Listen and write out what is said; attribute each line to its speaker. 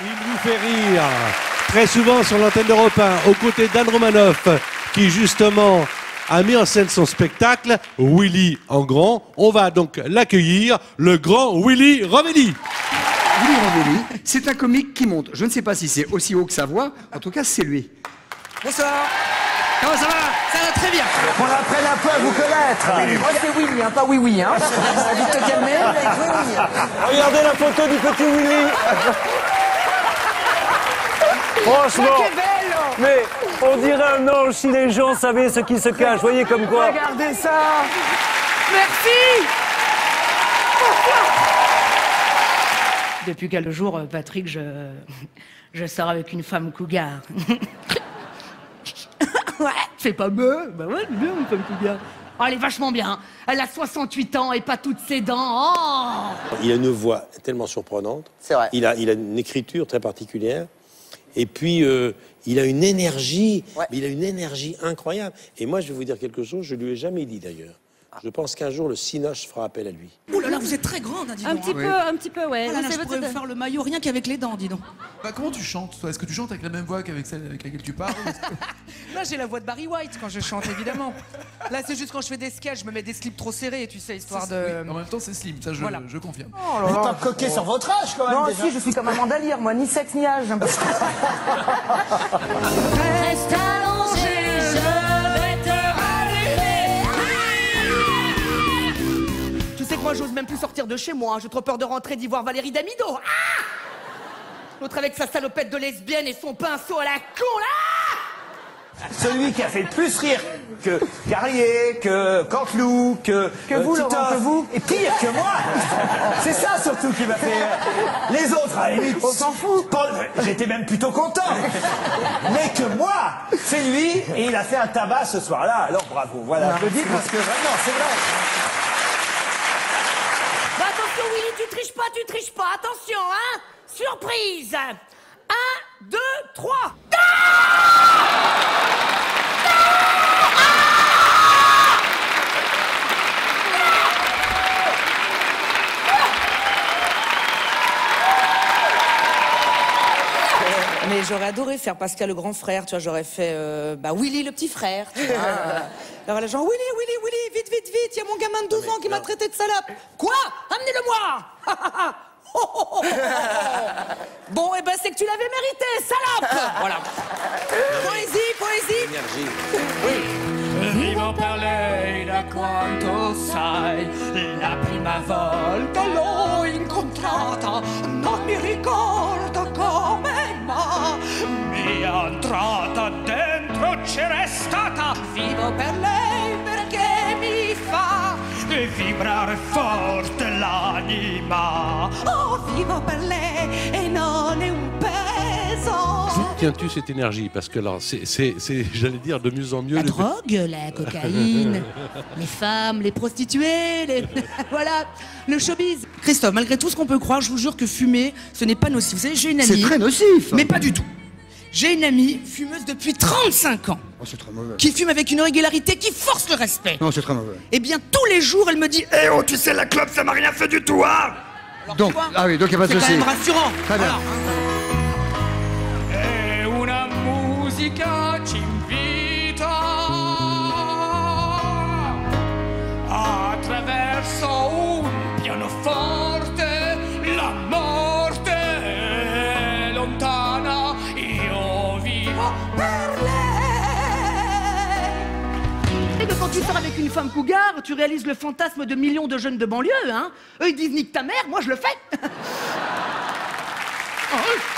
Speaker 1: Il nous fait rire très souvent sur l'antenne d'Europe 1, aux côtés d'Anne Romanoff, qui justement a mis en scène son spectacle Willy en grand. On va donc l'accueillir, le grand Willy Rovelli.
Speaker 2: Willy Rovelli, c'est un comique qui monte. Je ne sais pas si c'est aussi haut que sa voix, en tout cas c'est lui.
Speaker 3: Bonsoir. Comment ça va? Ça va très bien.
Speaker 4: On apprenne un peu à vous connaître.
Speaker 3: Moi c'est Willy, hein, pas oui oui. Hein. Vite te calmer. Oui, oui.
Speaker 4: Regardez la photo du petit Willy. Franchement, mais on dirait un ange si les gens savaient ce qui se cache. Voyez comme quoi.
Speaker 3: Regardez ça. Merci.
Speaker 5: Depuis quelques jours, euh, Patrick, je, je sors avec une femme cougar. ouais, c'est pas bien. Bah ouais, c'est bien une femme cougar. Oh, elle est vachement bien. Elle a 68 ans et pas toutes ses dents. Oh
Speaker 6: Il a une voix tellement surprenante.
Speaker 3: C'est vrai.
Speaker 6: Il a, il a une écriture très particulière. Et puis, euh, il a une énergie.
Speaker 3: Ouais.
Speaker 6: Mais il a une énergie incroyable. Et moi, je vais vous dire quelque chose, je lui ai jamais dit d'ailleurs. Je pense qu'un jour, le Cinoche fera appel à lui.
Speaker 7: Ouh là là, vous êtes très grande, hein, dis
Speaker 8: Un
Speaker 7: donc.
Speaker 8: petit
Speaker 7: hein.
Speaker 8: peu, un petit peu, ouais.
Speaker 7: Oh là là,
Speaker 8: C'est
Speaker 7: je pourrais
Speaker 8: votre-
Speaker 7: vous faire le maillot rien qu'avec les dents, dis donc.
Speaker 9: Bah, comment tu chantes toi? Est-ce que tu chantes avec la même voix qu'avec celle avec laquelle tu parles?
Speaker 7: Là, j'ai la voix de Barry White quand je chante, évidemment. Là, c'est juste quand je fais des sketchs, je me mets des slips trop serrés, tu sais, histoire de.
Speaker 9: Oui, En même temps, c'est slim, ça je,
Speaker 7: Voilà.
Speaker 9: je confirme.
Speaker 4: Vous pas coqué sur votre âge quand même.
Speaker 3: Non,
Speaker 4: déjà.
Speaker 3: si, je suis comme Amanda Lear, moi, ni sexe ni âge.
Speaker 7: même plus sortir de chez moi. hein. J'ai trop peur de rentrer, d'y voir Valérie Damido. Ah L'autre avec sa salopette de lesbienne et son pinceau à la con, là
Speaker 4: Celui qui a fait le plus rire que Carrier, que Canteloup, que.
Speaker 3: Que vous,
Speaker 4: Titoff,
Speaker 3: Laurent, que vous.
Speaker 4: Et pire que moi C'est ça surtout qui m'a fait. euh, Les autres, à la limite. On s'en fout. J'étais même plutôt content. Mais que moi C'est lui et il a fait un tabac ce soir-là. Alors bravo. Voilà, je le dis parce que vraiment, c'est vrai.
Speaker 5: Attention Willy, tu triches pas, tu triches pas, attention, hein. Surprise. Un, deux, trois.
Speaker 7: Mais j'aurais adoré faire Pascal le grand frère, tu vois, j'aurais fait euh, bah, Willy le petit frère, tu vois. euh, là, voilà, genre Willy, Willy, Willy, vite, vite, vite, il y a mon gamin de 12 ans qui m'a traité de salope. Quoi? Amenez-le-moi Oh, oh, oh, oh, oh. Bon, et ben c'est que tu l'avais mérité, salope. Voilà. Poésie, poésie.
Speaker 5: Vivo per lei da quanto sai La prima volta l'ho incontrata Non mi ricordo come ma Mi è entrata dentro c'era stata. Vivo per lei perché mi fa Vibrare forte l'anima Oh vivo per lei e non è un peso
Speaker 1: D'où tiens-tu cette énergie? Parce que alors, c'est, c'est, c'est, j'allais dire, de mieux en mieux.
Speaker 5: La
Speaker 1: le-
Speaker 5: drogue, la cocaïne, les femmes, les prostituées, les... voilà, le showbiz.
Speaker 7: Christophe, malgré tout ce qu'on peut croire, je vous jure que fumer, ce n'est pas nocif. Vous savez, j'ai une amie.
Speaker 2: C'est très nocif.
Speaker 7: Mais pas du tout. J'ai une amie fumeuse depuis 35 ans
Speaker 2: Oh, c'est très mauvais.
Speaker 7: qui fume avec une régularité qui force le respect.
Speaker 2: Non, c'est très mauvais.
Speaker 7: Eh bien, tous les jours, elle me dit Eh oh, tu sais, la clope, ça m'a rien fait du tout, hein Alors, tu
Speaker 2: Donc,
Speaker 7: vois,
Speaker 2: ah oui, donc il n'y a pas de
Speaker 7: C'est quand
Speaker 2: souci.
Speaker 7: même rassurant.
Speaker 2: Très bien.
Speaker 5: Una
Speaker 7: Et que quand tu sors avec une femme cougar, tu réalises le fantasme de millions de jeunes de banlieue, hein Eux, ils disent nique ta mère, moi je le fais. Oui.